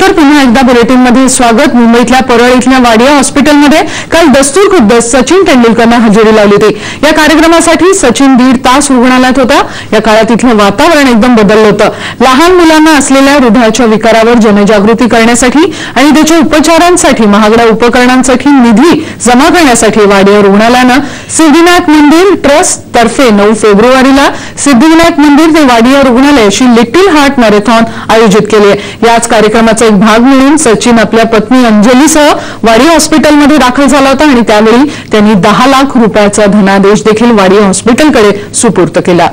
विश्रांतीनंतर पुन्हा एकदा बुलेटिनमध्ये स्वागत. मुंबईतल्या परळ इथल्या वाडिया हॉस्पिटलमध्ये काल दस्तूर खुद्द सचिन तेंडुलकरनं हजेरी लावली होती. या कार्यक्रमासाठी सचिन दीड तास रुग्णालयात होता. या काळात इथलं वातावरण एकदम बदललं होतं. लहान मुलांना असलेल्या हृदयाच्या विकारावर जनजागृती करण्यासाठी आणि त्याच्या उपचारांसाठी महागड्या उपकरणांसाठी निधी जमा करण्यासाठी वाडिया रुग्णालयानं सिद्धिनाथ मंदिर ट्रस्ट तर्फे नऊ फेब्रुवारीला सिद्धिविनायक मंदिर ते वाडिया रुग्णालय अशी लिटिल हार्ट मॅरेथॉन आयोजित केली. आहे याच कार्यक्रमाचं एक भाग म्हणून सचिन आपल्या पत्नी अंजलीसह वाडी हॉस्पिटलमध्ये दाखल झाला होता आणि त्यावेळी त्यांनी दहा लाख रुपयाचा धनादेश देखील वाडी हॉस्पिटलकडे सुपूर्द केला.